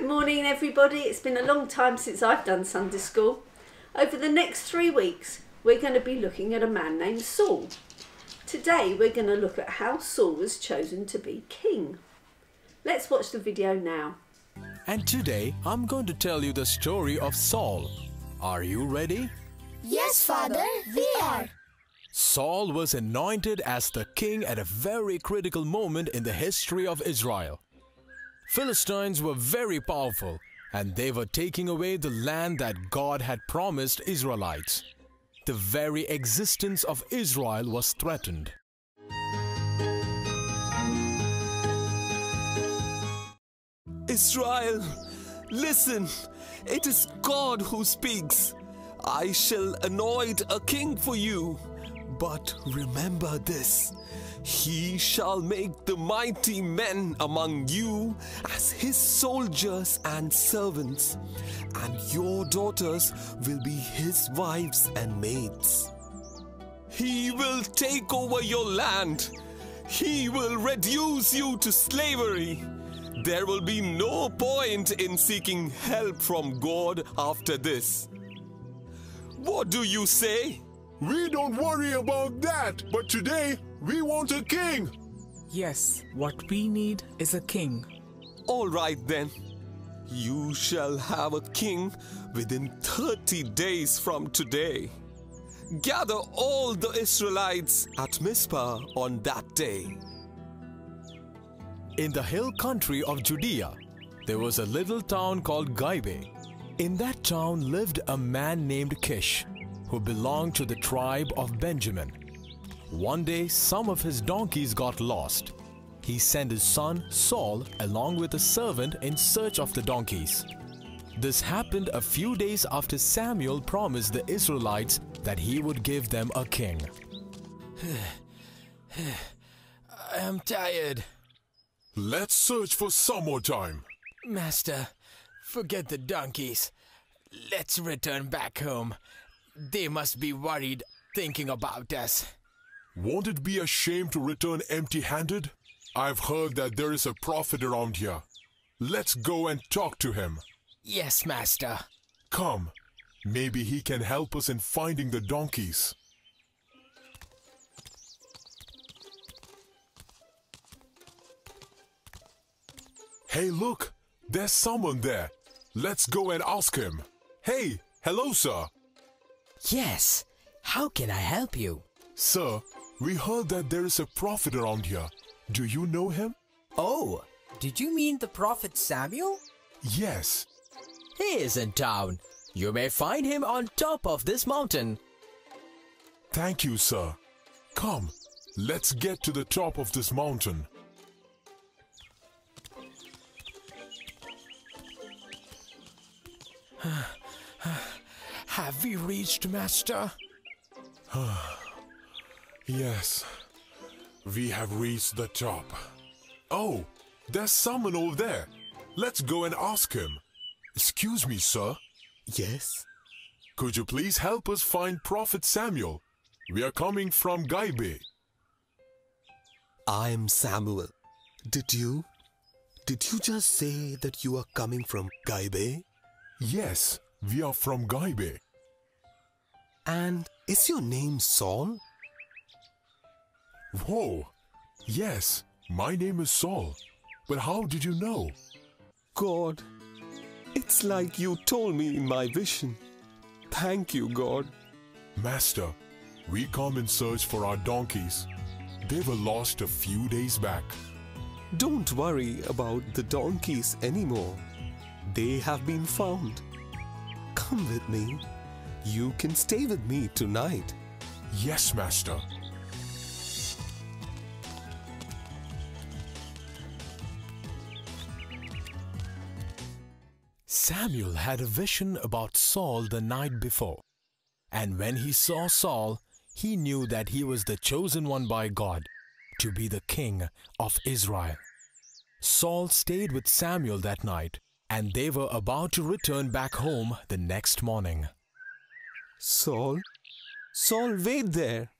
Good morning, everybody. It's been a long time since I've done Sunday school. Over the next three weeks, we're going to be looking at a man named Saul. Today, we're going to look at how Saul was chosen to be king. Let's watch the video now. And today, I'm going to tell you the story of Saul. Are you ready? Yes, Father, we are. Saul was anointed as the king at a very critical moment in the history of Israel. Philistines were very powerful and they were taking away the land that God had promised Israelites. The very existence of Israel was threatened. Israel, listen, it is God who speaks. I shall anoint a king for you. But remember this He shall make the mighty men among you as his soldiers and servants, and your daughters will be his wives and maids. He will take over your land. He will reduce you to slavery. There will be no point in seeking help from God after this. What do you say? We don't worry about that, but today we want a king. Yes, what we need is a king. All right then. You shall have a king within 30 days from today. Gather all the Israelites at Mizpah on that day. In the hill country of Judea, there was a little town called Gibeah. In that town lived a man named Kish, who belonged to the tribe of Benjamin. One day, some of his donkeys got lost. He sent his son Saul along with a servant in search of the donkeys. This happened a few days after Samuel promised the Israelites that he would give them a king. I am tired. Let's search for some more time. Master, forget the donkeys. Let's return back home. They must be worried thinking about us. Won't it be a shame to return empty handed? I've heard that there is a prophet around here. Let's go and talk to him. Yes, Master. Come, maybe he can help us in finding the donkeys. Hey, look, there's someone there. Let's go and ask him. Hey, hello, sir. Yes, how can I help you? Sir, we heard that there is a prophet around here. Do you know him? Oh, did you mean the prophet Samuel? Yes. He is in town. You may find him on top of this mountain. Thank you, sir. Come, let's get to the top of this mountain. Have we reached, Master? Yes, we have reached the top. Oh, there's someone over there. Let's go and ask him. Excuse me, sir. Yes? Could you please help us find Prophet Samuel? We are coming from Gibeah. I'm Samuel. Did you? Did you just say that you are coming from Gibeah? Yes, we are from Gibeah. And is your name Saul? Whoa! Yes, my name is Saul. But how did you know? God, it's like you told me in my vision. Thank you, God. Master, we come in search for our donkeys. They were lost a few days back. Don't worry about the donkeys anymore. They have been found. Come with me. You can stay with me tonight. Yes, Master. Samuel had a vision about Saul the night before. And when he saw Saul, he knew that he was the chosen one by God to be the king of Israel. Saul stayed with Samuel that night, and they were about to return back home the next morning. Saul? Saul, wait there.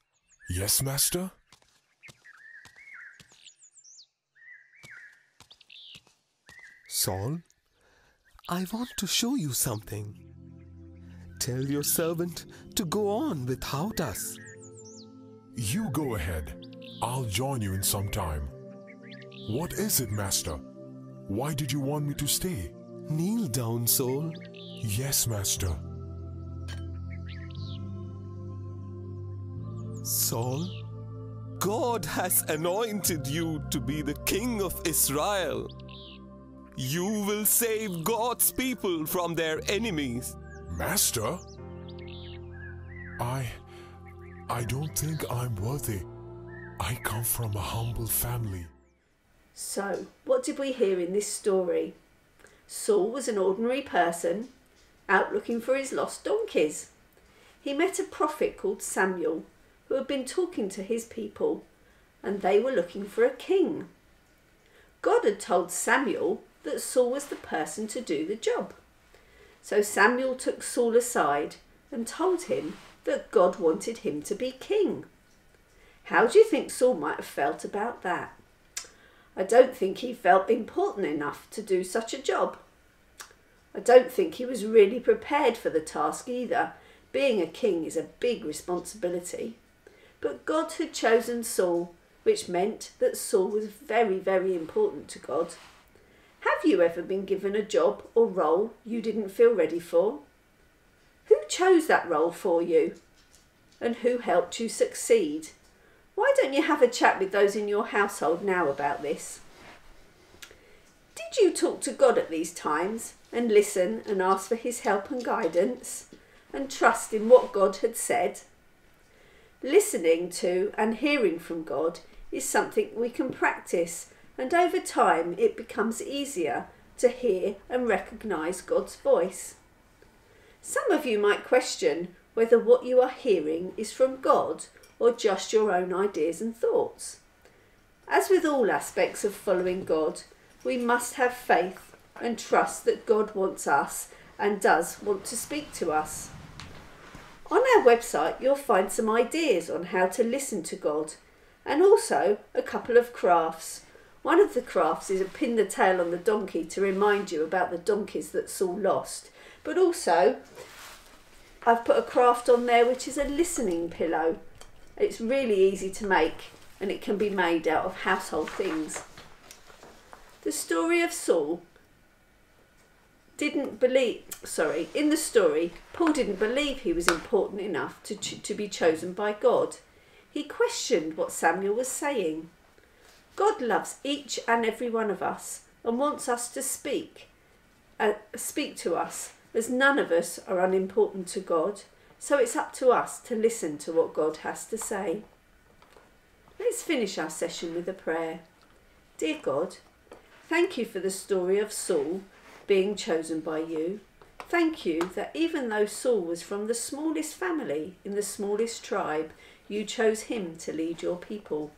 Yes, Master? Saul, I want to show you something. Tell your servant to go on without us. You go ahead. I'll join you in some time. What is it, Master? Why did you want me to stay? Kneel down, Saul. Yes, Master. Saul, God has anointed you to be the king of Israel. You will save God's people from their enemies. Master? I. I don't think I'm worthy. I come from a humble family. So, what did we hear in this story? Saul was an ordinary person out looking for his lost donkeys. He met a prophet called Samuel who had been talking to his people and they were looking for a king. God had told Samuel that Saul was the person to do the job. So Samuel took Saul aside and told him that God wanted him to be king. How do you think Saul might have felt about that? I don't think he felt important enough to do such a job. I don't think he was really prepared for the task either. Being a king is a big responsibility. But God had chosen Saul, which meant that Saul was very, very important to God. Have you ever been given a job or role you didn't feel ready for? Who chose that role for you? And who helped you succeed? Why don't you have a chat with those in your household now about this? Did you talk to God at these times and listen and ask for His help and guidance and trust in what God had said? Listening to and hearing from God is something we can practice, and over time it becomes easier to hear and recognise God's voice. Some of you might question whether what you are hearing is from God or just your own ideas and thoughts. As with all aspects of following God, we must have faith and trust that God wants us and does want to speak to us. On our website, you'll find some ideas on how to listen to God and also a couple of crafts. One of the crafts is a pin the tail on the donkey to remind you about the donkeys that Saul lost, but also I've put a craft on there which is a listening pillow. It's really easy to make and it can be made out of household things. The story of Saul didn't believe, sorry, in the story, Paul didn't believe he was important enough to, to be chosen by God. He questioned what Samuel was saying. God loves each and every one of us and wants us to speak, uh, speak to us, as none of us are unimportant to God. So it's up to us to listen to what God has to say. Let's finish our session with a prayer. Dear God, thank you for the story of Saul being chosen by you. Thank you that even though Saul was from the smallest family in the smallest tribe, you chose him to lead your people.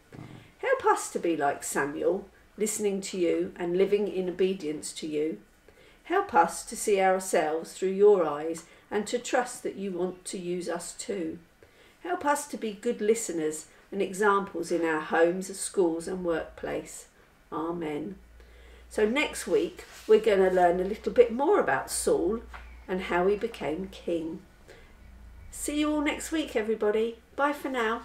Help us to be like Samuel, listening to you and living in obedience to you. Help us to see ourselves through your eyes and to trust that you want to use us too. Help us to be good listeners and examples in our homes, schools, and workplace. Amen. So, next week we're going to learn a little bit more about Saul and how he became king. See you all next week, everybody. Bye for now.